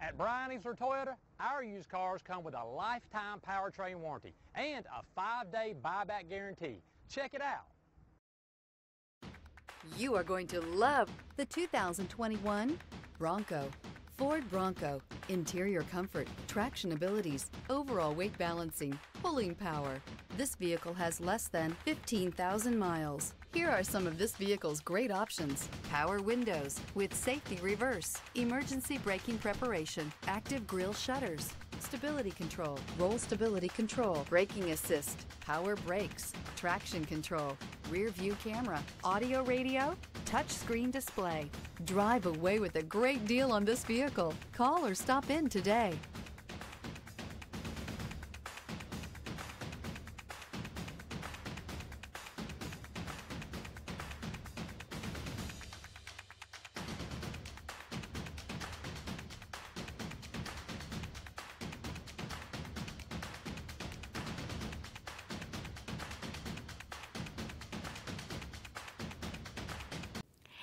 At Bryan Easler Toyota, our used cars come with a lifetime powertrain warranty and a five-day buyback guarantee. Check it out. You are going to love the 2021 Bronco. Ford Bronco. Interior comfort, traction abilities, overall weight balancing, pulling power. This vehicle has less than 15,000 miles. Here are some of this vehicle's great options. Power windows with safety reverse, emergency braking preparation, active grille shutters, stability control, roll stability control, braking assist, power brakes, traction control, rear view camera, audio radio, touchscreen display. Drive away with a great deal on this vehicle. Call or stop in today.